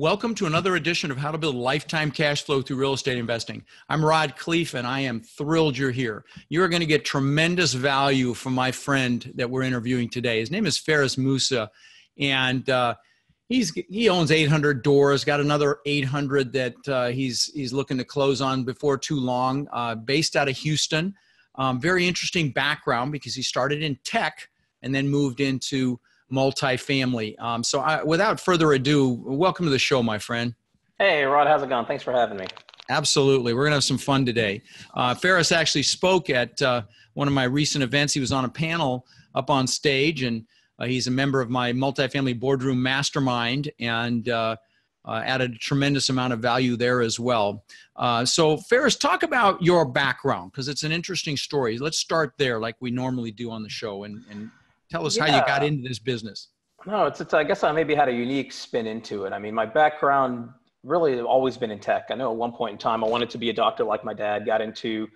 Welcome to another edition of How to Build Lifetime Cash Flow Through Real Estate Investing. I'm Rod Khleif, and I am thrilled you're here. You are going to get tremendous value from my friend that we're interviewing today. His name is Feras Moussa, and uh, he's he owns 800 doors. Got another 800 that uh, he's he's looking to close on before too long. Uh, based out of Houston, um, very interesting background because he started in tech and then moved into multifamily. Um, so, I, without further ado, welcome to the show, my friend. Hey, Rod, how's it going? Thanks for having me. Absolutely. We're going to have some fun today. Uh, Feras actually spoke at uh, one of my recent events. He was on a panel up on stage, and uh, he's a member of my multifamily boardroom mastermind and uh, uh, added a tremendous amount of value there as well. Uh, so, Feras, talk about your background because it's an interesting story. Let's start there, like we normally do on the show, and, and Tell us yeah. how you got into this business. No, it's, it's, I guess I maybe had a unique spin into it. I mean, my background really always been in tech. I know at one point in time I wanted to be a doctor like my dad, got into,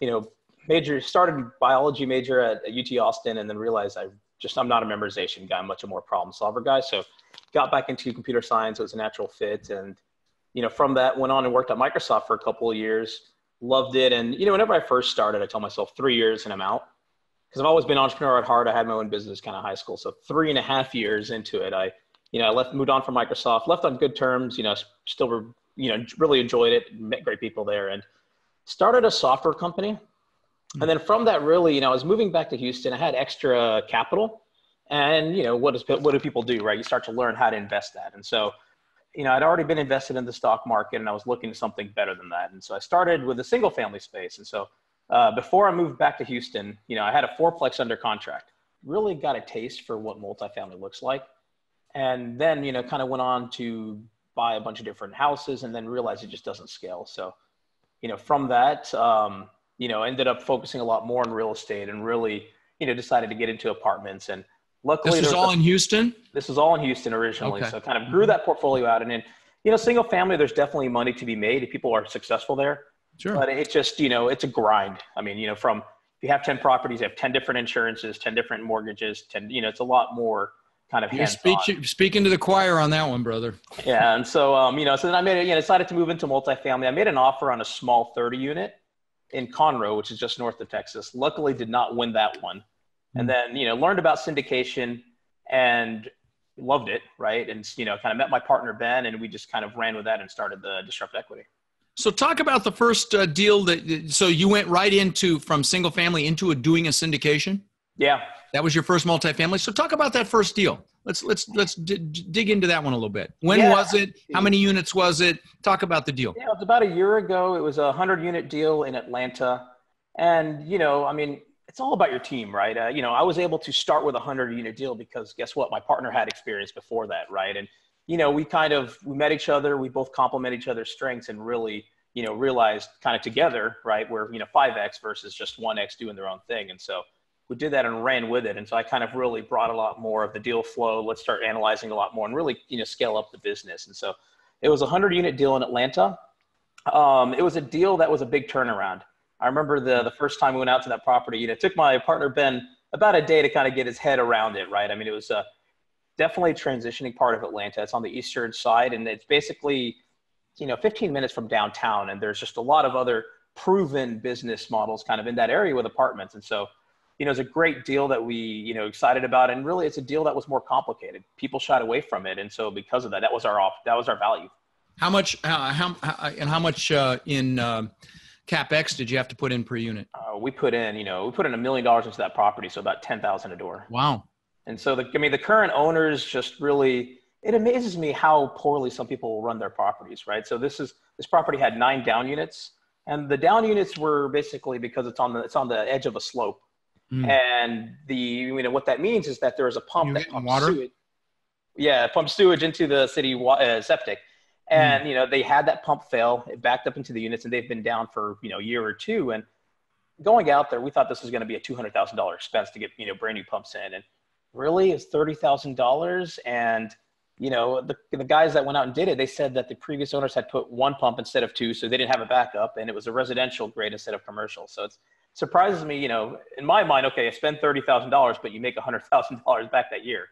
you know, major, started biology major at, at UT Austin and then realized I just, I'm not a memorization guy. I'm much a more problem solver guy. So got back into computer science. It was a natural fit. And, you know, from that went on and worked at Microsoft for a couple of years, loved it. And, you know, whenever I first started, I told myself three years and I'm out because I've always been entrepreneur at heart. I had my own business kind of high school. So three and a half years into it, I, you know, I left, moved on from Microsoft, left on good terms, you know, still, you know, really enjoyed it, met great people there and started a software company. And then from that, really, you know, I was moving back to Houston. I had extra capital and, you know, what, is, what do people do, right? You start to learn how to invest that. And so, you know, I'd already been invested in the stock market and I was looking at something better than that. And so I started with a single family space. And so uh, before I moved back to Houston, you know, I had a fourplex under contract. Really got a taste for what multifamily looks like, and then you know, kind of went on to buy a bunch of different houses, and then realized it just doesn't scale. So, you know, from that, um, you know, ended up focusing a lot more on real estate, and really, you know, decided to get into apartments. And luckily, this is all a, in Houston. This was all in Houston originally, okay. so kind of grew that portfolio out, and then, you know, single family, there's definitely money to be made if people are successful there Sure. But it's just, you know, it's a grind. I mean, you know, from if you have 10 properties, you have 10 different insurances, 10 different mortgages, 10, you know, it's a lot more kind of You're speak, speaking to the choir on that one, brother. yeah. And so, um, you know, so then I made it, you know, decided to move into multifamily. I made an offer on a small 30 unit in Conroe, which is just north of Texas. Luckily did not win that one. And hmm. then, you know, learned about syndication and loved it. Right. And, you know, kind of met my partner, Ben, and we just kind of ran with that and started the Disrupt Equity. So talk about the first uh, deal that so you went right into from single family into a doing a syndication. Yeah, that was your first multifamily. So talk about that first deal. Let's let's let's d- dig into that one a little bit. When yeah. was it? How many units was it? Talk about the deal. Yeah, it was about a year ago. It was a hundred unit deal in Atlanta, and you know, I mean, it's all about your team, right? Uh, you know, I was able to start with a hundred unit deal because guess what? My partner had experience before that, right? And you know, we kind of we met each other. We both complement each other's strengths, and really, you know, realized kind of together, right? We're you know five x versus just one x doing their own thing, and so we did that and ran with it. And so I kind of really brought a lot more of the deal flow. Let's start analyzing a lot more and really you know scale up the business. And so it was a hundred unit deal in Atlanta. Um, it was a deal that was a big turnaround. I remember the the first time we went out to that property. You know, it took my partner Ben about a day to kind of get his head around it. Right. I mean, it was a definitely a transitioning part of Atlanta. It's on the eastern side, and it's basically, you know, 15 minutes from downtown. And there's just a lot of other proven business models kind of in that area with apartments. And so, you know, it's a great deal that we, you know, excited about. And really, it's a deal that was more complicated. People shied away from it, and so because of that, that was our off, that was our value. How much? Uh, how, how and how much uh, in uh, capex did you have to put in per unit? Uh, we put in, you know, we put in a million dollars into that property, so about ten thousand a door. Wow. And so, the, I mean, the current owners just really, it amazes me how poorly some people will run their properties, right? So this is, this property had nine down units and the down units were basically because it's on the, it's on the edge of a slope. Mm. And the, you know, what that means is that there is a pump that pumps water? sewage. Yeah, pumps sewage into the city uh, septic. Hmm. And, mm. you know, they had that pump fail, it backed up into the units and they've been down for, you know, a year or two. And going out there, we thought this was going to be a $200,000 expense to get, you know, brand new pumps in. And really is $30,000. And, you know, the, the guys that went out and did it, they said that the previous owners had put one pump instead of two, so they didn't have a backup and it was a residential grade instead of commercial. So it surprises me, you know, in my mind, okay, I spend $30,000, but you make $100,000 back that year.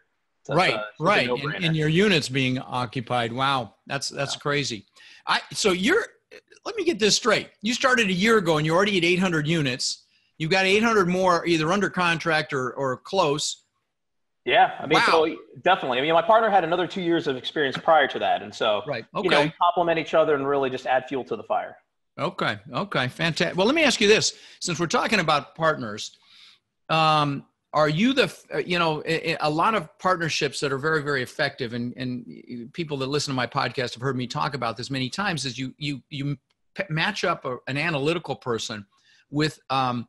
That's right, uh, a, right, and, and, your units being occupied. Wow, that's that's yeah. crazy. I so you're. Let me get this straight. You started a year ago, and you're already at 800 units. You've got 800 more either under contract or or close. Yeah, I mean, wow. so definitely. I mean, my partner had another two years of experience prior to that, and so right, okay, you know, we complement each other and really just add fuel to the fire. Okay, okay, fantastic. Well, let me ask you this: since we're talking about partners, um, are you the you know a lot of partnerships that are very very effective and and people that listen to my podcast have heard me talk about this many times is you you you match up a, an analytical person with um,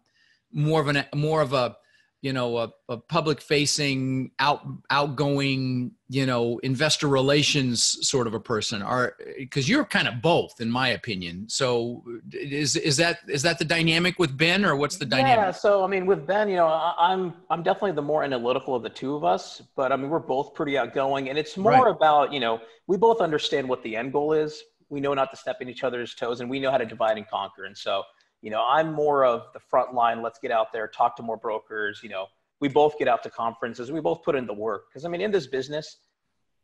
more of an more of a you know a, a public facing out outgoing you know investor relations sort of a person. Are because you're kind of both in my opinion. So is is that is that the dynamic with ben or what's the dynamic? yeah so i mean with ben you know I, am i'm definitely the more analytical of the two of us but i mean we're both pretty outgoing and it's more right. about you know we both understand what the end goal is. We know not to step in each other's toes and we know how to divide and conquer and so you know i'm more of the front line let's get out there talk to more brokers you know we both get out to conferences we both put in the work. Because i mean in this business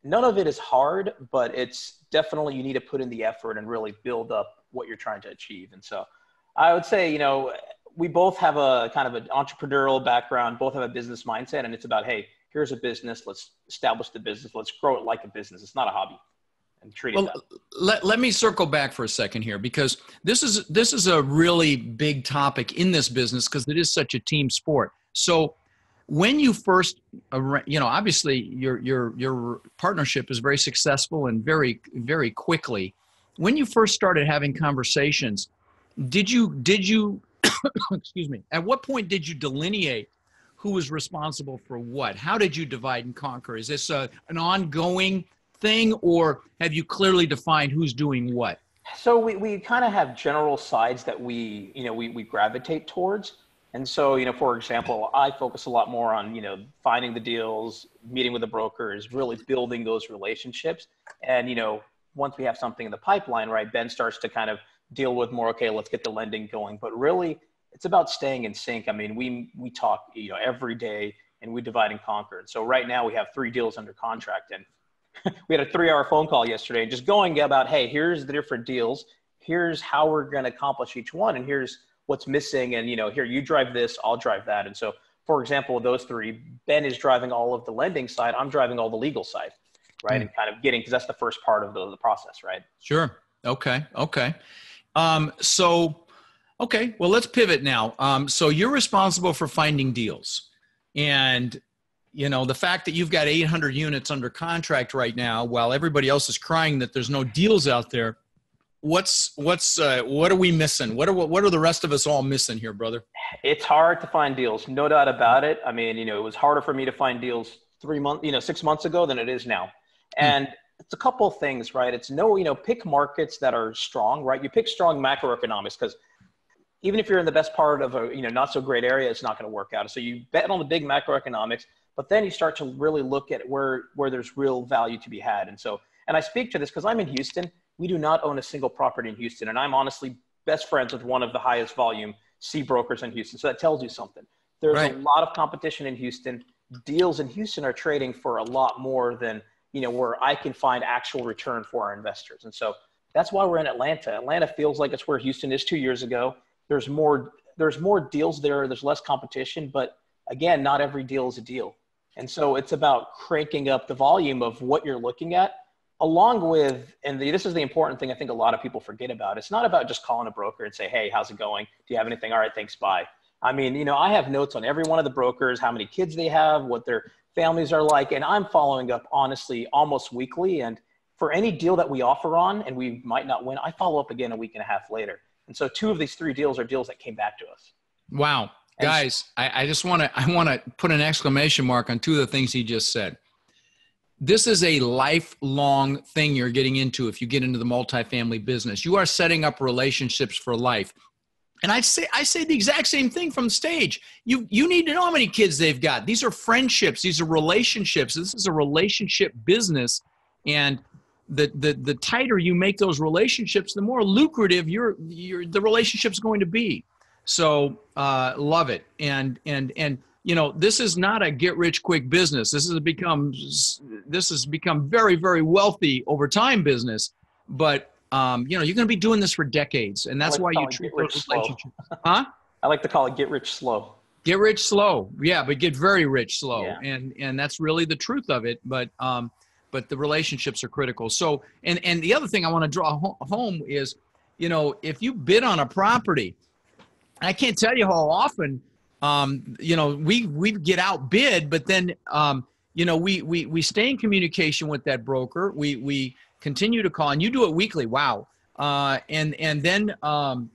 none of it is hard but it's definitely you need to put in the effort and really build up what you're trying to achieve. And so i would say you know we both have a kind of an entrepreneurial background both have a business mindset and it's about hey here's a business let's establish the business let's grow it like a business. It's not a hobby and treat well, let, let me circle back for a second here because this is this is a really big topic in this business because it is such a team sport. So when you first you know obviously your your your partnership is very successful and very very quickly. When you first started having conversations did you did you excuse me at what point did you delineate who was responsible for what? How did you divide and conquer? Is this a, an ongoing thing or have you clearly defined who's doing what so we, we kind of have general sides that we you know we, we gravitate towards and so, you know, for example, I focus a lot more on, you know, finding the deals, meeting with the brokers, really building those relationships. And, you know, once we have something in the pipeline, right, Ben starts to kind of deal with more, okay, let's get the lending going. But really, it's about staying in sync. I mean, we we talk, you know, every day and we divide and conquer. And so right now we have three deals under contract and we had a three hour phone call yesterday just going about, hey, here's the different deals. Here's how we're going to accomplish each one. And here's what's missing and you know here you drive this i'll drive that and so for example those three ben is driving all of the lending side i'm driving all the legal side right mm. and kind of getting because that's the first part of the, the process right sure okay okay um, so okay well let's pivot now um, so you're responsible for finding deals and you know the fact that you've got 800 units under contract right now while everybody else is crying that there's no deals out there what's what's uh, what are we missing? What are what are the rest of us all missing here, brother? It's hard to find deals, no doubt about it. I mean, you know, it was harder for me to find deals three months, you know, six months ago than it is now, hmm. and. Hmm. It's a couple of things, right? It's no, you know, pick markets that are strong, right? You pick strong macroeconomics because even if you're in the best part of a you know not so great area, it's not going to work out. So you bet on the big macroeconomics, but then you start to really look at where where there's real value to be had. And so, and I speak to this because I'm in Houston, we do not own a single property in Houston. And I'm honestly best friends with one of the highest volume C brokers in Houston. So that tells you something. There's right. a lot of competition in Houston. Deals in Houston are trading for a lot more than, you know, where I can find actual return for our investors. And so that's why we're in Atlanta. Atlanta feels like it's where Houston is two years ago. There's more, there's more deals there. There's less competition, but again, not every deal is a deal. And so it's about cranking up the volume of what you're looking at along with and the, this is the important thing i think a lot of people forget about it's not about just calling a broker and say hey how's it going? Do you have anything? All right thanks bye. I mean you know i have notes on every one of the brokers how many kids they have what their families are like and i'm following up honestly almost weekly. And for any deal that we offer on and we might not win i follow up again a week and a half later. And so two of these three deals are deals that came back to us. Wow guys I, I just want to i want to put an exclamation mark on two of the things he just said this is a lifelong thing you're getting into if you get into the multifamily business. You are setting up relationships for life. And I say I say the exact same thing from stage. You you need to know how many kids they've got. These are friendships, these are relationships. This is a relationship business and the, the, the tighter you make those relationships, the more lucrative your, your the relationship's going to be. So uh, love it. And and and you know, this is not a get rich quick business. This has become this has become very very wealthy over time business, but um, you know, you're going to be doing this for decades, and that's like why you treat those relationships. Huh? I like to call it get rich slow. Get rich slow, yeah, but get very rich slow, yeah. and and that's really the truth of it. But um, but the relationships are critical. So, and and the other thing I want to draw home is, you know, if you bid on a property, I can't tell you how often, um, you know, we we get outbid, but then um, you know, we we we stay in communication with that broker. We we continue to call, and you do it weekly. Wow. Uh, and and then um,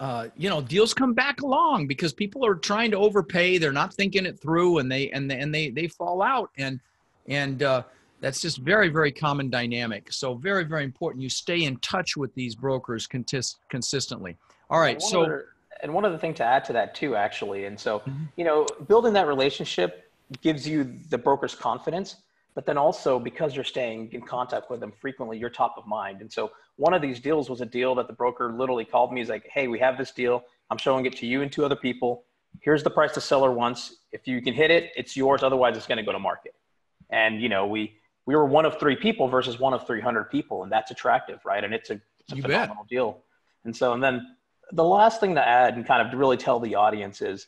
uh, you know deals come back along because people are trying to overpay. They're not thinking it through, and they and they, and they they fall out. And and uh, that's just very very common dynamic. So very very important. You stay in touch with these brokers contis- consistently. All right. So. And one other thing to add to that too, actually, and so mm-hmm. you know, building that relationship gives you the broker's confidence but then also because you're staying in contact with them frequently, you're top of mind. And so one of these deals was a deal that the broker literally called me. He's like, "Hey, we have this deal. I'm showing it to you and two other people. Here's the price the seller wants. If you can hit it, it's yours. Otherwise, it's going to go to market." And you know, we we were one of three people versus one of 300 people, and that's attractive, right? And it's a, it's a you phenomenal bet. deal. And so, and then the last thing to add and kind of really tell the audience is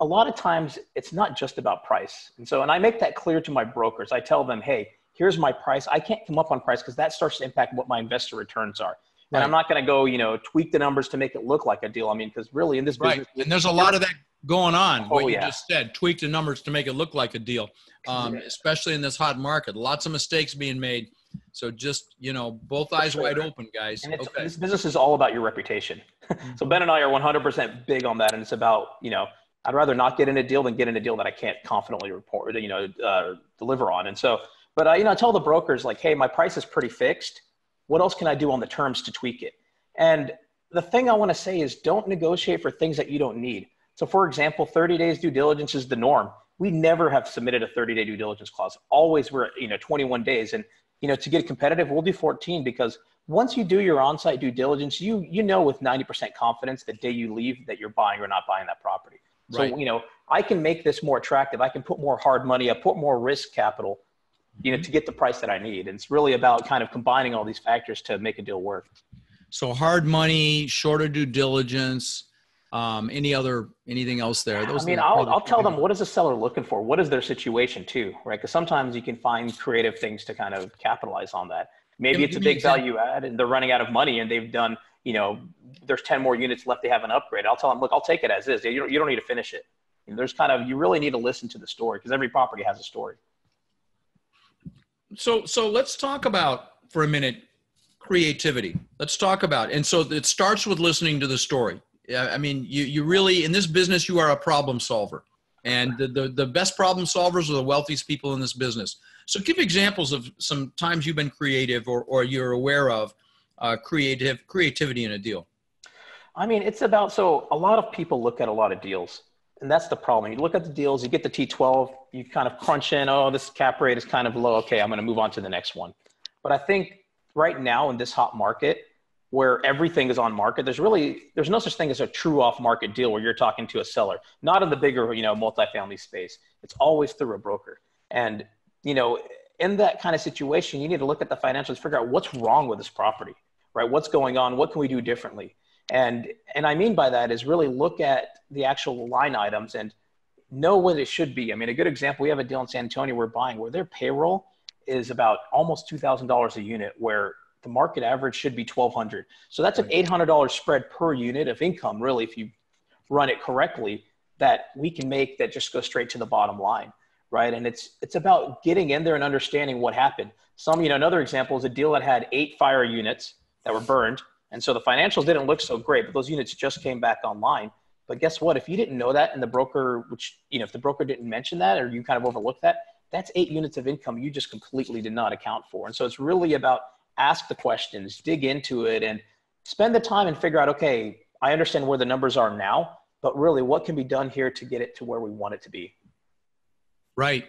a lot of times it's not just about price. And so, and I make that clear to my brokers. I tell them, hey, here's my price. I can't come up on price because that starts to impact what my investor returns are. Right. And I'm not going to go, you know, tweak the numbers to make it look like a deal. I mean, because really in this business, right. and there's a lot of that going on. Oh, what you yeah. just said, tweak the numbers to make it look like a deal, um, yeah. especially in this hot market. Lots of mistakes being made. So just you know, both eyes wide open, guys. And okay. this business is all about your reputation. Mm-hmm. so Ben and I are 100% big on that, and it's about you know I'd rather not get in a deal than get in a deal that I can't confidently report, you know, uh, deliver on. And so, but uh, you know, I tell the brokers like, hey, my price is pretty fixed. What else can I do on the terms to tweak it? And the thing I want to say is, don't negotiate for things that you don't need. So, for example, 30 days due diligence is the norm. We never have submitted a 30 day due diligence clause. Always we're you know 21 days, and you know to get competitive, we'll do 14 because once you do your on-site due diligence, you you know with 90% confidence the day you leave that you're buying or not buying that property. So, you know, I can make this more attractive. I can put more hard money, I put more risk capital, you know, mm-hmm. to get the price that I need. And it's really about kind of combining all these factors to make a deal work. So hard money, shorter due diligence, um, any other anything else there? Those I mean, I'll, I'll tell them what is the seller looking for? What is their situation too, right? Because sometimes you can find creative things to kind of capitalize on that. Maybe it's a big value add and they're running out of money and they've done you know, there's 10 more units left, they haven't upgraded. I'll tell them, look, I'll take it as is. You don't, you don't need to finish it. And there's kind of, you really need to listen to the story because every property has a story. So, so let's talk about for a minute creativity. Let's talk about, and so it starts with listening to the story. I mean, you, you really, in this business, you are a problem solver. And the, the, the best problem solvers are the wealthiest people in this business. So give examples of some times you've been creative or, or you're aware of uh, creative creativity in a deal? I mean, it's about so a lot of people look at a lot of deals, and that's the problem. You look at the deals, you get the T12, you kind of crunch in, oh, this cap rate is kind of low. Okay, I'm going to move on to the next one. But I think right now in this hot market, where everything is on market, there's really there's no such thing as a true off market deal where you're talking to a seller. Not in the bigger, you know, multifamily space. It's always through a broker. And you know, in that kind of situation, you need to look at the financials, figure out what's wrong with this property right? What's going on? What can we do differently? And and I mean by that is really look at the actual line items and know what it should be. I mean, a good example, we have a deal in San Antonio we're buying where their payroll is about almost two thousand dollars a unit, where the market average should be twelve hundred. So that's an eight hundred dollars spread per unit of income, really, if you run it correctly, that we can make that just go straight to the bottom line, right? And it's it's about getting in there and understanding what happened. Some, you know, another example is a deal that had eight fire units that were burned. And so the financials didn't look so great, but those units just came back online. But guess what? If you didn't know that and the broker, which, you know, if the broker didn't mention that or you kind of overlooked that, that's eight units of income you just completely did not account for. And so it's really about ask the questions, dig into it, and spend the time and figure out, okay, I understand where the numbers are now, but really what can be done here to get it to where we want it to be. Right.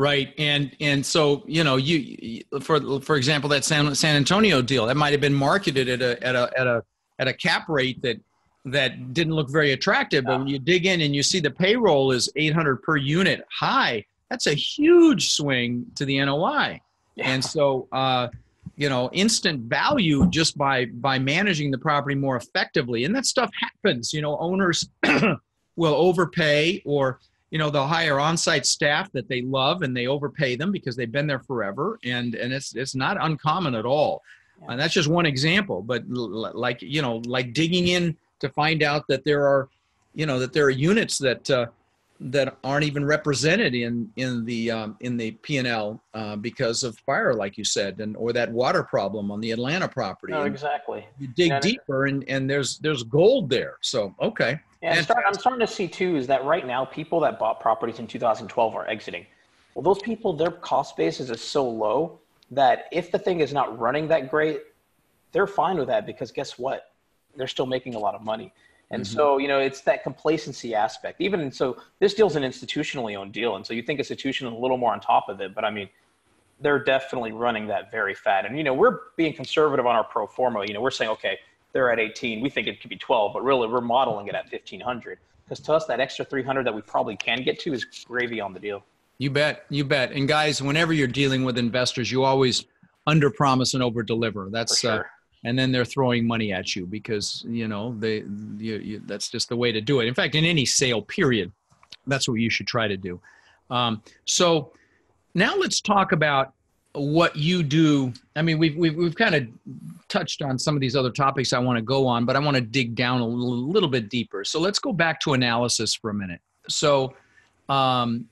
Right, and and so you know, you for for example, that San San Antonio deal that might have been marketed at a at a at a at a cap rate that that didn't look very attractive. But when you dig in and you see the payroll is 800 per unit high, that's a huge swing to the NOI. Yeah. And so, uh, you know, instant value just by by managing the property more effectively, and that stuff happens. You know, owners will overpay, or you know, they'll hire on-site staff that they love, and they overpay them because they've been there forever, and and it's it's not uncommon at all. Yeah. And that's just one example, but l- like you know, like digging in to find out that there are, you know, that there are units that uh, that aren't even represented in in the um, in the P and L uh, because of fire, like you said, and or that water problem on the Atlanta property. No, exactly. you dig Yeah, deeper, and and there's there's gold there. So okay, Yeah, I'm, start, I'm starting to see too is that right now people that bought properties in 2012 are exiting. Well, those people, their cost basis is so low that if the thing is not running that great, they're fine with that because guess what? They're still making a lot of money. And so, you know, it's that complacency aspect. Even so, this deal's an institutionally owned deal. And so you think institution is a little more on top of it. But I mean, they're definitely running that very fat. And, you know, we're being conservative on our pro forma. You know, we're saying, okay, they're at 18. We think it could be 12, but really we're modeling it at 1500. Because to us, that extra 300 that we probably can get to is gravy on the deal. you bet, you bet. And guys, whenever you're dealing with investors, you always under promise and over deliver. That's uh, sure. And then they're throwing money at you because you know they you, you, that's just the way to do it. In fact in any sale period that's what you should try to do. Um, so now let's talk about what you do. I mean we've, we've, we've kind of touched on some of these other topics i want to go on but i want to dig down a little, little bit deeper. So let's go back to analysis for a minute. So um,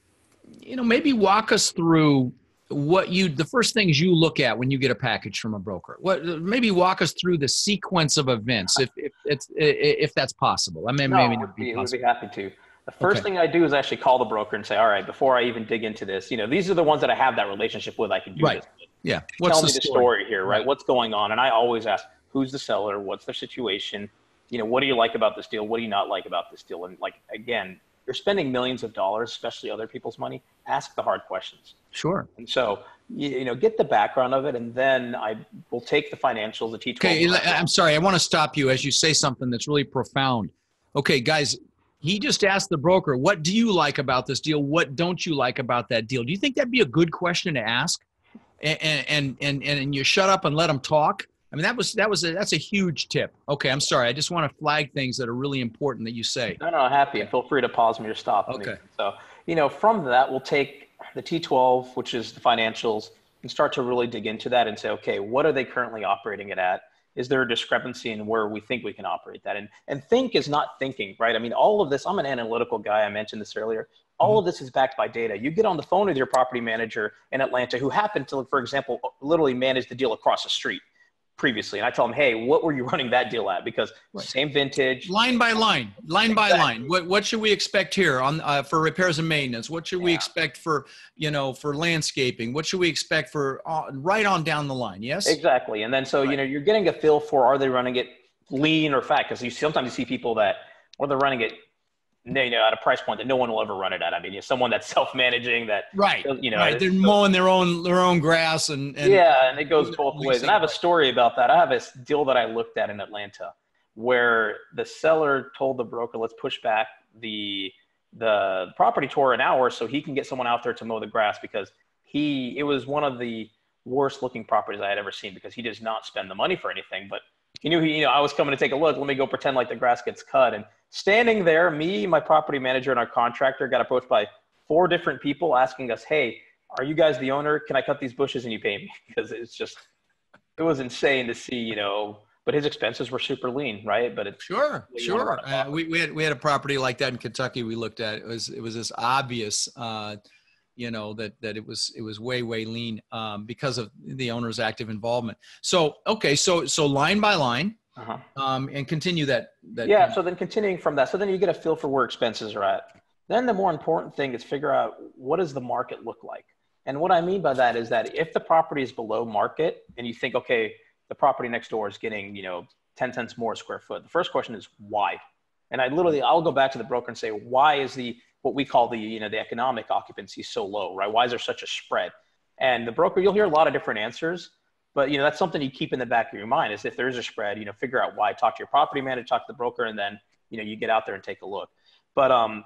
you know maybe walk us through what you the first things you look at when you get a package from a broker what maybe walk us through the sequence of events if if it's if that's possible i mean No, maybe would be, be would be happy to. The first Okay. thing I do is actually call the broker and say, all right, before I even dig into this, you know, these are the ones that I have that relationship with. I can do Right. this. with. yeah Tell what's me the the story, story here, right? Right. What's going on? And I always ask, who's the seller? What's their situation? You know, what do you like about this deal? What do you not like about this deal? And like, again, you're spending millions of dollars, especially other people's money. Ask the hard questions. sure And so, you, you know, get the background of it, and then I will take the financials, the T12. okay i'm sorry i want to stop you as you say something that's really profound okay guys he just asked the broker what do you like about this deal what don't you like about that deal do you think that'd be a good question to ask and and and and, and you shut up and let them talk i mean that was that was a, that's a huge tip okay i'm sorry i just want to flag things that are really important that you say No, no, happy. And feel free to pause me or stop me. Okay. So, you know, from that, we'll take the T12, which is the financials, and start to really dig into that and say, okay, what are they currently operating it at? Is there a discrepancy in where we think we can operate that? And and think is not thinking, right? I mean, all of this. I'm an analytical guy. I mentioned this earlier. All mm-hmm. of this is backed by data. You get on the phone with your property manager in Atlanta, who happened to, for example, literally manage the deal across the street previously, and I tell them, hey, what were you running that deal at? Because Right. same vintage, line by line line by line what what should we expect here on uh, for repairs and maintenance what should we expect for you know for landscaping what should we expect for uh, right on down the line yes Exactly. And then so, you know, you're getting a feel for are they running it lean or fat? Because you sometimes you see people that, or they're running it you know, at a price point that no one will ever run it at. I mean, you know, someone that's self-managing that, right you know, right they're mowing their own their own grass and, and yeah, and it goes both ways. And I have a story about that. I have a deal that I looked at in Atlanta where the seller told the broker, let's push back the the property tour an hour so he can get someone out there to mow the grass because he it was one of the worst looking properties I had ever seen because he does not spend the money for anything. But he knew he, you know, I was coming to take a look. Let me go pretend like the grass gets cut. And standing there, me, my property manager, and our contractor got approached by four different people asking us, "Hey, are you guys the owner? Can I cut these bushes and you pay me?" Because it's just, it was insane to see, you know. But his expenses were super lean, right? But it's Sure, What do you want sure. Uh, we, we had we had a property like that in Kentucky. We looked at it was it was this obvious, uh, you know, that that it was it was way way lean um, because of the owner's active involvement. So okay, so so line by line, uh-huh. um, and continue that that. yeah so then continuing from that so then you get a feel for where expenses are at then the more important thing is figure out what does the market look like and what i mean by that is that if the property is below market and you think okay the property next door is getting you know 10 cents more a square foot the first question is why and i literally i'll go back to the broker and say why is the what we call the you know the economic occupancy so low right why is there such a spread and the broker you'll hear a lot of different answers But you know, that's something you keep in the back of your mind is if there's a spread, you know, figure out why. Talk to your property manager, talk to the broker, and then you know you get out there and take a look. But um,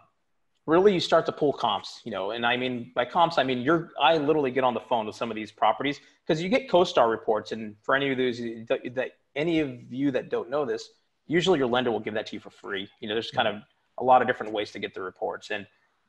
really, you start to pull comps. You know, and I mean by comps, I mean you're. I literally get on the phone with some of these properties because you get CoStar reports, and for any of those that any of you that don't know this, usually your lender will give that to you for free. You know, there's kind of a lot of different ways to get the reports, and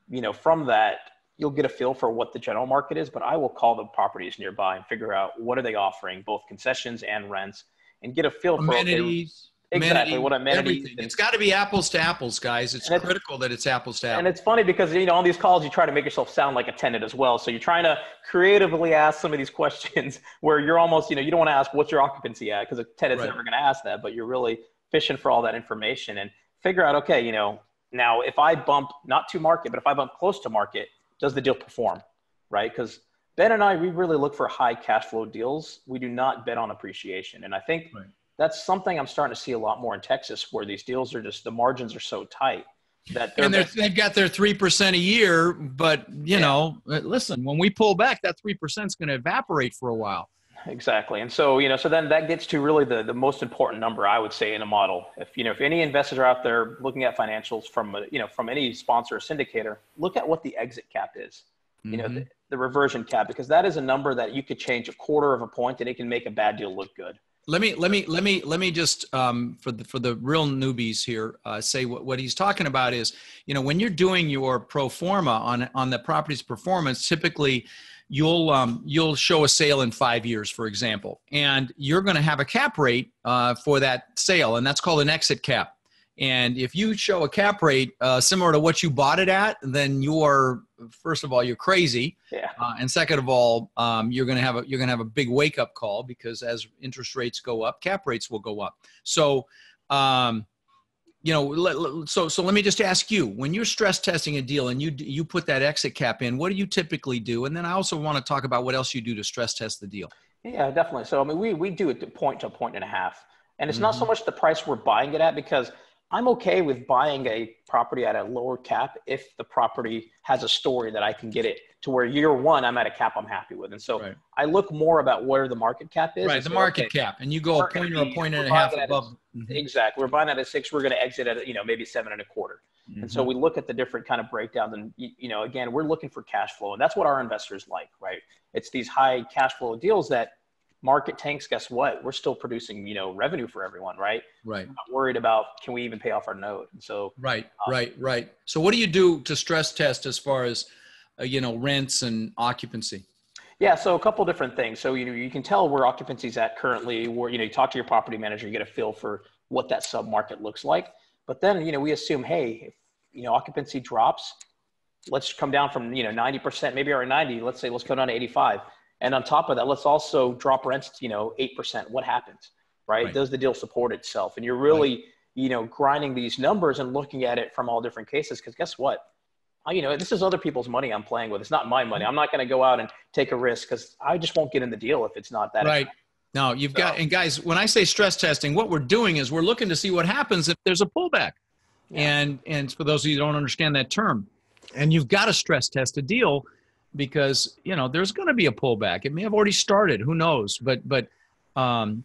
you know from that you'll get a feel for what the general market is, but I will call the properties nearby and figure out what are they offering, both concessions and rents, and get a feel for amenities. Okay, exactly what amenities. Everything. It's got to be apples to apples, guys. It's critical that it's apples to apples. And it's funny because you know on these calls you try to make yourself sound like a tenant as well. So you're trying to creatively ask some of these questions where you're almost you know you don't want to ask what's your occupancy at because a tenant's right. never going to ask that, but you're really fishing for all that information and figure out okay you know now if I bump not to market but if I bump close to market does the deal perform, right? Because Ben and I, we really look for high cash flow deals. We do not bet on appreciation. And I think right. that's something I'm starting to see a lot more in Texas where these deals are just, the margins are so tight that and they've got their 3% a year, but you yeah. know, uh, listen, when we pull back, that 3% is going to evaporate for a while. Exactly. And so, you know, so then that gets to really the, the most important number I would say in a model. If, you know, if any investors are out there looking at financials from, a, you know, from any sponsor or syndicator, look at what the exit cap is, mm-hmm. you know, the, mm-hmm. the reversion cap, because that is a number that you could change a quarter of a point and it can make a bad deal look good. Let me, let me, let me, let me just, um, for the, for the real newbies here, uh, say what, what he's talking about is, you know, when you're doing your pro forma on, on the property's performance, typically, you'll um, you'll show a sale in five years, for example, and you're going to have a cap rate uh, for that sale, and that's called an exit cap. And if you show a cap rate uh, similar to what you bought it at, then you're first of all you're crazy, yeah. Uh, and second of all um, you're going to have a you're going to have a big wake up call because as interest rates go up, cap rates will go up. So um, you know so so let me just ask you when you're stress testing a deal and you you put that exit cap in what do you typically do and then i also want to talk about what else you do to stress test the deal yeah definitely so i mean we we do it to point to a point and a half and it's mm-hmm. not so mm-hmm. much the price we're buying it at because I'm okay with buying a property at a lower cap if the property has a story that I can get it to where year one I'm at a cap I'm happy with. And so right. I look more about where the market cap is. Right, the market okay, cap. And you go a point or a point and a half above. A, mm-hmm. Exactly. We're buying at a six, we're going to exit at, you know, maybe seven and a quarter. Mm-hmm. And so mm-hmm. we look at the different kind of breakdowns and, you know, again, we're looking for cash flow and that's what our investors like, right? It's these high cash flow deals that market tanks, guess what? We're still producing, you know, revenue for everyone, right? Right. not worried about can we even pay off our note? And so right, um, right, right. So what do you do to stress test as far as uh, you know rents and occupancy? Yeah, so a couple different things. So you know, you can tell where occupancy is at currently. Where you know, you talk to your property manager, you get a feel for what that sub market looks like. But then you know, we assume, hey, if you know occupancy drops, let's come down from you know 90%, maybe our 90. Let's say let's go down to 85 and on top of that, let's also drop rents, you know, 8%. What happens, right? right. Does the deal support itself? And you're really, right. you know, grinding these numbers and looking at it from all different cases. Because guess what? I, you know, this is other people's money I'm playing with. It's not my money. I'm not going to go out and take a risk because I just won't get in the deal if it's not that. Right. No, you've so. got, and guys, when I say stress testing, what we're doing is we're looking to see what happens if there's a pullback. Yeah. And, and for those of you who don't understand that term, and you've got to stress test a deal because you know there's going to be a pullback. It may have already started. Who knows? But but um,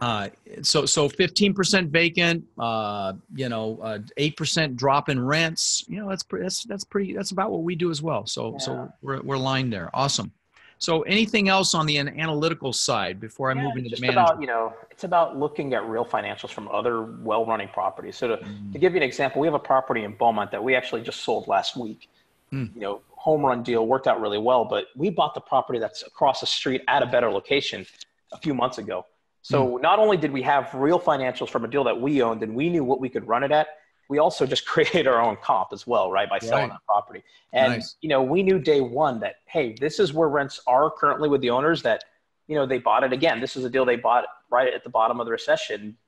uh, so so 15% vacant. Uh, you know, uh, eight percent drop in rents. You know, that's pretty, that's that's pretty. That's about what we do as well. So yeah. so we're we're lined there. Awesome. So anything else on the analytical side before I yeah, move into the management? About, you know, it's about looking at real financials from other well-running properties. So to, mm. to give you an example, we have a property in Beaumont that we actually just sold last week. Mm. You know, home run deal worked out really well, but we bought the property that's across the street at a better location a few months ago. So mm. not only did we have real financials from a deal that we owned and we knew what we could run it at, we also just created our own comp as well, right? By selling right. that property. And, nice. you know, we knew day one that, hey, this is where rents are currently with the owners that, you know, they bought it again. This is a deal they bought right at the bottom of the recession.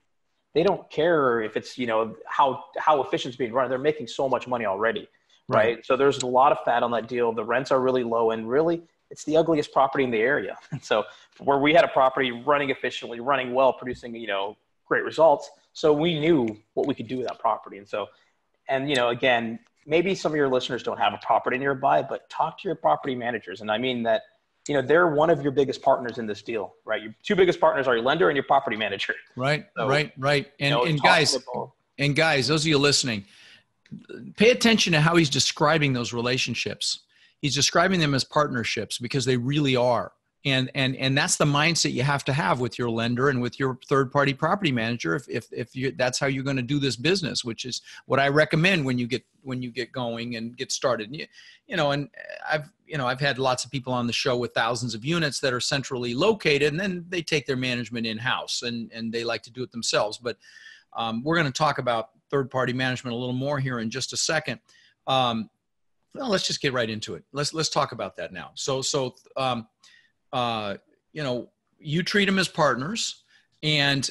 They don't care if it's, you know, how, how efficient it's being run. They're making so much money already right? right? So there's a lot of fat on that deal. The rents are really low, and really, it's the ugliest property in the area. And so where we had a property running efficiently, running well, producing you know great results, so we knew what we could do with that property. And so, and you know, again, maybe some of your listeners don't have a property nearby, but talk to your property managers. And I mean that you know they're one of your biggest partners in this deal, right? Your two biggest partners are your lender and your property manager. Right, so, right, right. And you know, and guys, and guys, those of you listening, pay attention to how he's describing those relationships. He's describing them as partnerships because they really are. And and and that's the mindset you have to have with your lender and with your third party property manager if if, if you that's how you're going to do this business which is what i recommend when you get when you get going and get started. And you, you know and i've you know i've had lots of people on the show with thousands of units that are centrally located and then they take their management in house and and they like to do it themselves. But um, we're going to talk about third party management a little more here in just a second um, well let's just get right into it let's let's talk about that now so so um, uh, you know, you treat them as partners. And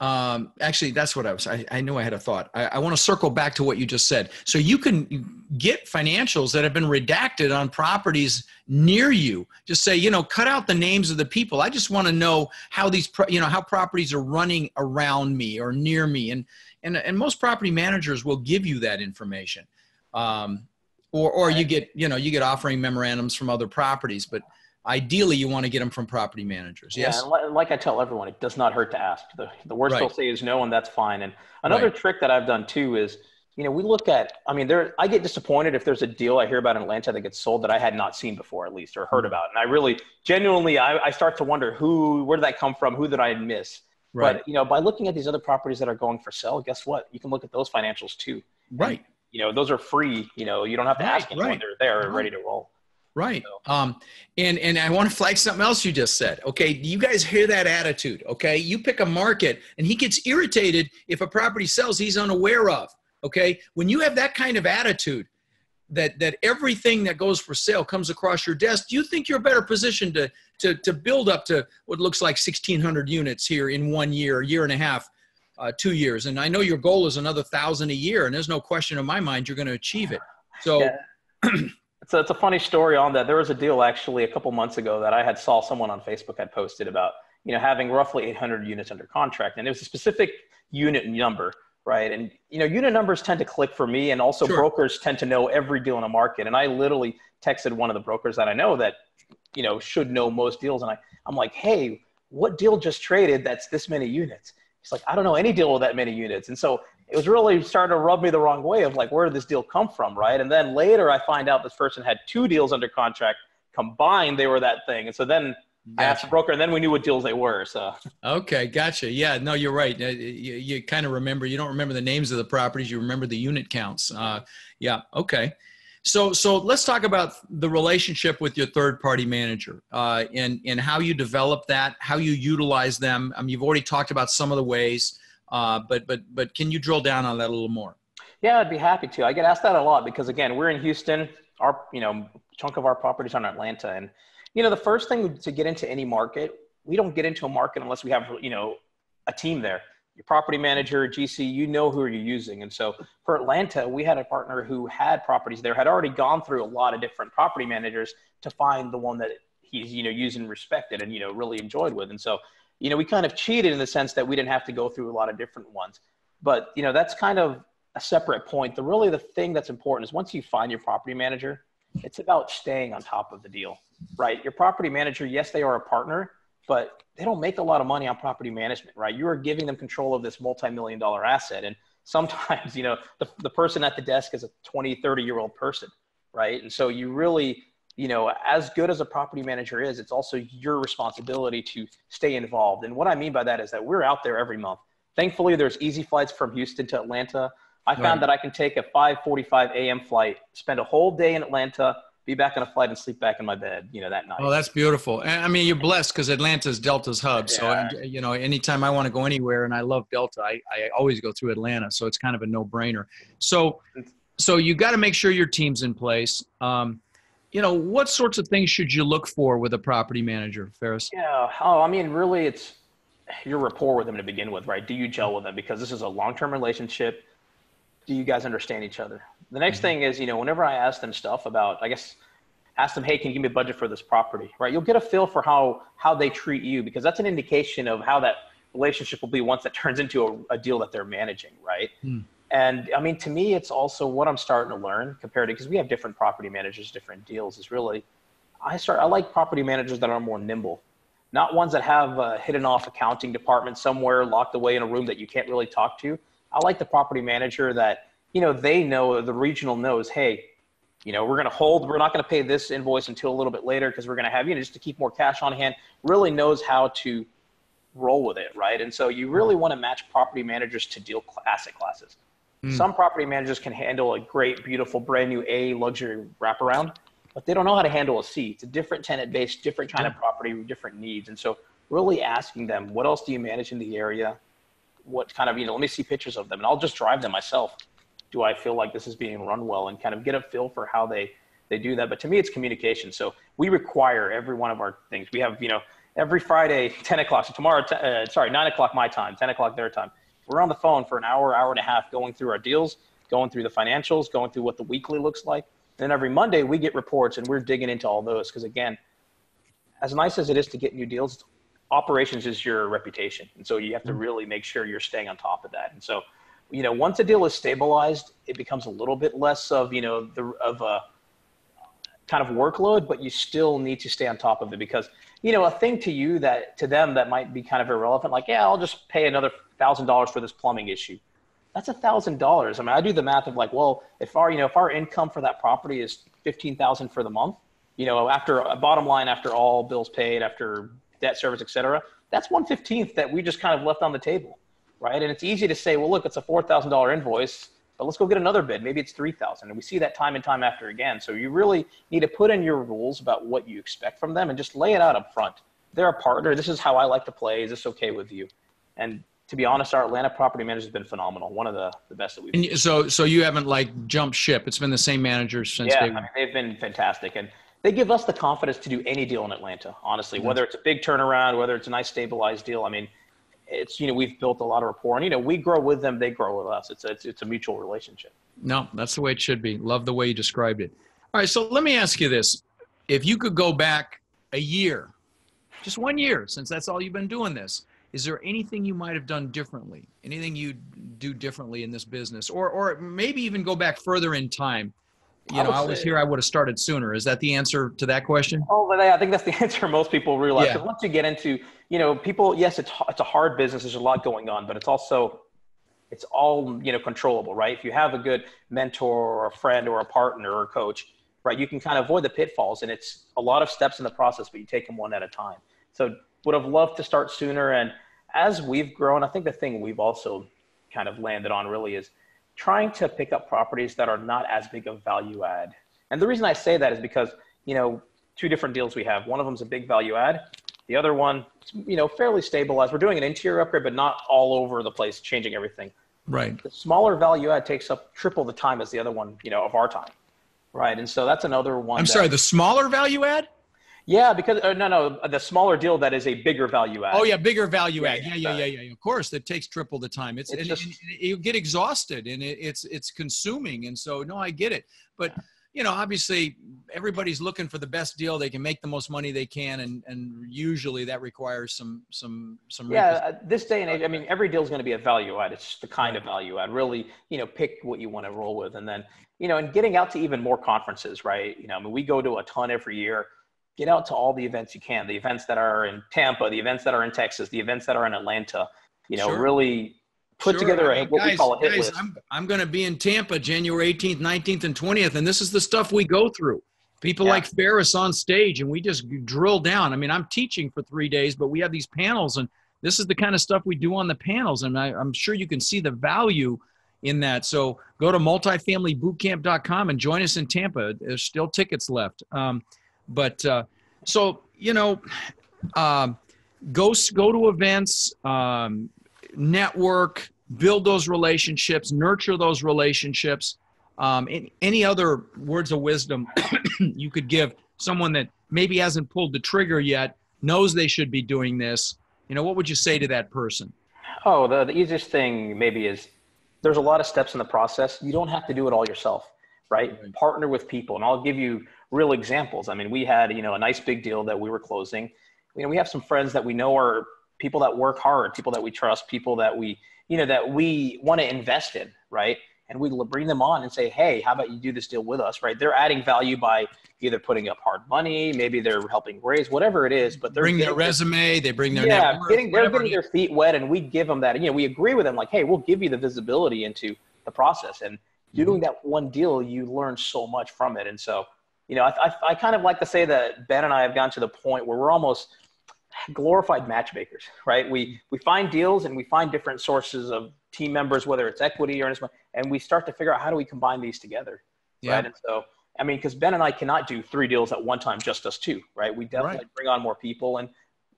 um, actually, that's what I was. I, I knew I had a thought. I, I want to circle back to what you just said. So you can get financials that have been redacted on properties near you. Just say, you know, cut out the names of the people. I just want to know how these, pro- you know, how properties are running around me or near me. And and and most property managers will give you that information. Um, or or you get, you know, you get offering memorandums from other properties, but ideally you want to get them from property managers yes yeah, like i tell everyone it does not hurt to ask the, the worst right. they'll say is no and that's fine and another right. trick that i've done too is you know we look at i mean there i get disappointed if there's a deal i hear about in atlanta that gets sold that i had not seen before at least or heard mm-hmm. about and i really genuinely I, I start to wonder who where did that come from who did i miss right. but you know by looking at these other properties that are going for sale guess what you can look at those financials too right and, you know those are free you know you don't have to right, ask anyone they're there right. ready to roll Right. Um, and and I want to flag something else you just said. Okay, you guys hear that attitude? Okay, you pick a market, and he gets irritated if a property sells he's unaware of. Okay, when you have that kind of attitude, that that everything that goes for sale comes across your desk, do you think you're better positioned to to to build up to what looks like 1,600 units here in one year, a year and a half? Uh, two years, and I know your goal is another thousand a year, and there's no question in my mind you're going to achieve it. So, yeah. So it's a funny story on that. There was a deal actually a couple months ago that I had saw someone on Facebook had posted about, you know, having roughly 800 units under contract, and it was a specific unit number, right? And you know, unit numbers tend to click for me, and also sure. brokers tend to know every deal in a market. And I literally texted one of the brokers that I know that, you know, should know most deals, and I, I'm like, hey, what deal just traded that's this many units? He's like, I don't know any deal with that many units. And so it was really starting to rub me the wrong way of like, where did this deal come from, right? And then later I find out this person had two deals under contract combined. They were that thing, and so then Gotcha. I asked the broker, and then we knew what deals they were. So okay, gotcha. Yeah, no, you're right. You, you kind of remember. You don't remember the names of the properties. You remember the unit counts. Uh, yeah. Okay. So so let's talk about the relationship with your third party manager uh, and and how you develop that, how you utilize them. I mean, you've already talked about some of the ways. Uh, but but but can you drill down on that a little more? Yeah, I'd be happy to. I get asked that a lot because again, we're in Houston. Our you know chunk of our properties are in Atlanta, and you know the first thing to get into any market, we don't get into a market unless we have you know a team there. Your property manager, GC, you know who you're using. And so for Atlanta, we had a partner who had properties there, had already gone through a lot of different property managers to find the one that he's you know using respected and you know really enjoyed with. And so you know, we kind of cheated in the sense that we didn't have to go through a lot of different ones. But, you know, that's kind of a separate point. The really the thing that's important is once you find your property manager, it's about staying on top of the deal, right? Your property manager, yes, they are a partner, but they don't make a lot of money on property management, right? You are giving them control of this multi-million dollar asset. And sometimes, you know, the, the person at the desk is a 20, 30 year old person, right? And so you really you know, as good as a property manager is, it's also your responsibility to stay involved. And what I mean by that is that we're out there every month. Thankfully, there's easy flights from Houston to Atlanta. I found right. that I can take a 5:45 a.m. flight, spend a whole day in Atlanta, be back on a flight, and sleep back in my bed. You know that night. Oh, that's beautiful. And I mean, you're blessed because Atlanta's Delta's hub. So yeah. you know, anytime I want to go anywhere, and I love Delta, I, I always go through Atlanta. So it's kind of a no-brainer. So, so you got to make sure your team's in place. Um, you know, what sorts of things should you look for with a property manager, Feras? Yeah. Oh, I mean, really, it's your rapport with them to begin with, right? Do you gel with them? Because this is a long term relationship. Do you guys understand each other? The next mm-hmm. thing is, you know, whenever I ask them stuff about, I guess, ask them, hey, can you give me a budget for this property, right? You'll get a feel for how how they treat you because that's an indication of how that relationship will be once that turns into a, a deal that they're managing, right? Mm. And I mean, to me, it's also what I'm starting to learn compared to because we have different property managers, different deals. Is really, I start. I like property managers that are more nimble, not ones that have a hidden off accounting department somewhere locked away in a room that you can't really talk to. I like the property manager that you know they know the regional knows. Hey, you know we're going to hold. We're not going to pay this invoice until a little bit later because we're going to have you know just to keep more cash on hand. Really knows how to roll with it, right? And so you really want to match property managers to deal asset classes. Mm. Some property managers can handle a great, beautiful, brand new A luxury wraparound, but they don't know how to handle a C. It's a different tenant base, different kind of property, different needs. And so really asking them, what else do you manage in the area? What kind of, you know, let me see pictures of them and I'll just drive them myself. Do I feel like this is being run well and kind of get a feel for how they, they do that. But to me, it's communication. So we require every one of our things. We have, you know, every Friday, 10 o'clock. So tomorrow, uh, sorry, 9 o'clock my time, 10 o'clock their time. We're on the phone for an hour, hour and a half going through our deals, going through the financials, going through what the weekly looks like. And then every Monday we get reports and we're digging into all those because again, as nice as it is to get new deals, operations is your reputation. And so you have to mm-hmm. really make sure you're staying on top of that. And so, you know, once a deal is stabilized, it becomes a little bit less of, you know, the of a kind of workload, but you still need to stay on top of it because, you know, a thing to you that to them that might be kind of irrelevant, like, yeah, I'll just pay another thousand dollars for this plumbing issue. That's a thousand dollars. I mean, I do the math of like, well, if our, you know, if our income for that property is fifteen thousand for the month, you know, after a bottom line, after all bills paid, after debt service, et cetera, that's one fifteenth that we just kind of left on the table, right? And it's easy to say, well, look, it's a four thousand dollar invoice, but let's go get another bid. Maybe it's three thousand, and we see that time and time after again. So you really need to put in your rules about what you expect from them and just lay it out up front. They're a partner. This is how I like to play. Is this okay with you? And to be honest, our Atlanta property manager has been phenomenal. One of the, the best that we've. And so, so you haven't like jumped ship. It's been the same managers since. Yeah, I mean, they've been fantastic, and they give us the confidence to do any deal in Atlanta. Honestly, mm-hmm. whether it's a big turnaround, whether it's a nice stabilized deal. I mean, it's you know we've built a lot of rapport, and you know we grow with them, they grow with us. It's a, it's, it's a mutual relationship. No, that's the way it should be. Love the way you described it. All right, so let me ask you this: If you could go back a year, just one year, since that's all you've been doing this is there anything you might have done differently anything you do differently in this business or or maybe even go back further in time you I know i was say, here i would have started sooner is that the answer to that question oh but i think that's the answer most people realize yeah. once you get into you know people yes it's, it's a hard business there's a lot going on but it's also it's all you know controllable right if you have a good mentor or a friend or a partner or a coach right you can kind of avoid the pitfalls and it's a lot of steps in the process but you take them one at a time so would have loved to start sooner. And as we've grown, I think the thing we've also kind of landed on really is trying to pick up properties that are not as big of value add. And the reason I say that is because, you know, two different deals we have. One of them is a big value add. The other one, you know, fairly stabilized. We're doing an interior upgrade, but not all over the place, changing everything. Right. The smaller value add takes up triple the time as the other one, you know, of our time. Right. And so that's another one. I'm that, sorry, the smaller value add? Yeah, because uh, no, no, the smaller deal that is a bigger value add. Oh yeah, bigger value add. Yeah, yeah, yeah, yeah. yeah. Of course, it takes triple the time. It's, it's and, just, and you get exhausted and it, it's it's consuming, and so no, I get it. But you know, obviously, everybody's looking for the best deal. They can make the most money they can, and and usually that requires some some some. Yeah, uh, this day and age, I mean, every deal is going to be a value add. It's the kind of value add. Really, you know, pick what you want to roll with, and then you know, and getting out to even more conferences, right? You know, I mean, we go to a ton every year get out to all the events you can the events that are in tampa the events that are in texas the events that are in atlanta you know sure. really put sure. together a, what guys, we call a hit guys, list. i'm, I'm going to be in tampa january 18th 19th and 20th and this is the stuff we go through people yeah. like Feras on stage and we just drill down i mean i'm teaching for three days but we have these panels and this is the kind of stuff we do on the panels and I, i'm sure you can see the value in that so go to multifamilybootcamp.com and join us in tampa there's still tickets left um, but uh, so you know, um, go go to events, um, network, build those relationships, nurture those relationships. Um, any, any other words of wisdom you could give someone that maybe hasn't pulled the trigger yet, knows they should be doing this? You know, what would you say to that person? Oh, the, the easiest thing maybe is there's a lot of steps in the process. You don't have to do it all yourself, right? right. Partner with people. And I'll give you real examples. I mean, we had, you know, a nice big deal that we were closing. You know, we have some friends that we know are people that work hard, people that we trust, people that we, you know, that we want to invest in, right? and we bring them on and say, hey, how about you do this deal with us, right? They're adding value by either putting up hard money, maybe they're helping raise, whatever it is. But they're bring their resume, they bring their yeah, network, getting, they're getting their feet wet, and we give them that. And You know, we agree with them like, hey, we'll give you the visibility into the process, and mm-hmm. doing that one deal, you learn so much from it. And so, you know, I, I, I kind of like to say that Ben and I have gotten to the point where we're almost glorified matchmakers, right? We we find deals and we find different sources of team members, whether it's equity or and we start to figure out how do we combine these together, yeah. right? And so, I mean, because Ben and I cannot do three deals at one time, just us two, right? We definitely right. bring on more people, and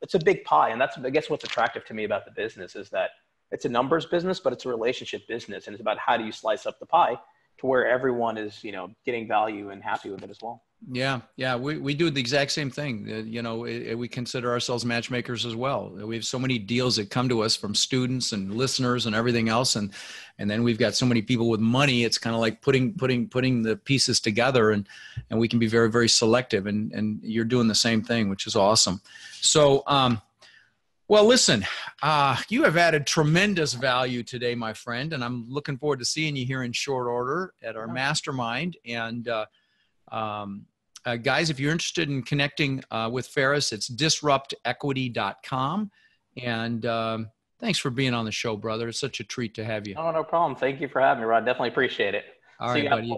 it's a big pie, and that's I guess what's attractive to me about the business is that it's a numbers business, but it's a relationship business, and it's about how do you slice up the pie to where everyone is, you know, getting value and happy with it as well. Yeah, yeah, we, we do the exact same thing. Uh, you know, we consider ourselves matchmakers as well. We have so many deals that come to us from students and listeners and everything else, and and then we've got so many people with money. It's kind of like putting putting putting the pieces together, and and we can be very very selective. And and you're doing the same thing, which is awesome. So, um, well, listen, uh, you have added tremendous value today, my friend, and I'm looking forward to seeing you here in short order at our mastermind and. Uh, um, uh, guys, if you're interested in connecting uh, with Feras, it's disruptequity.com. And um, thanks for being on the show, brother. It's such a treat to have you. Oh, no problem. Thank you for having me, Rod. Definitely appreciate it. All See right, buddy.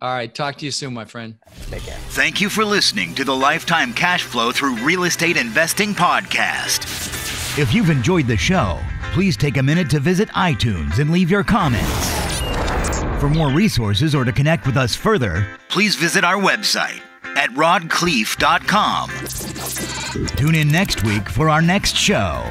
All right. Talk to you soon, my friend. Take care. Thank you for listening to the Lifetime Cash Flow Through Real Estate Investing podcast. If you've enjoyed the show, please take a minute to visit iTunes and leave your comments. For more resources or to connect with us further, please visit our website at rodkhleif.com. Tune in next week for our next show.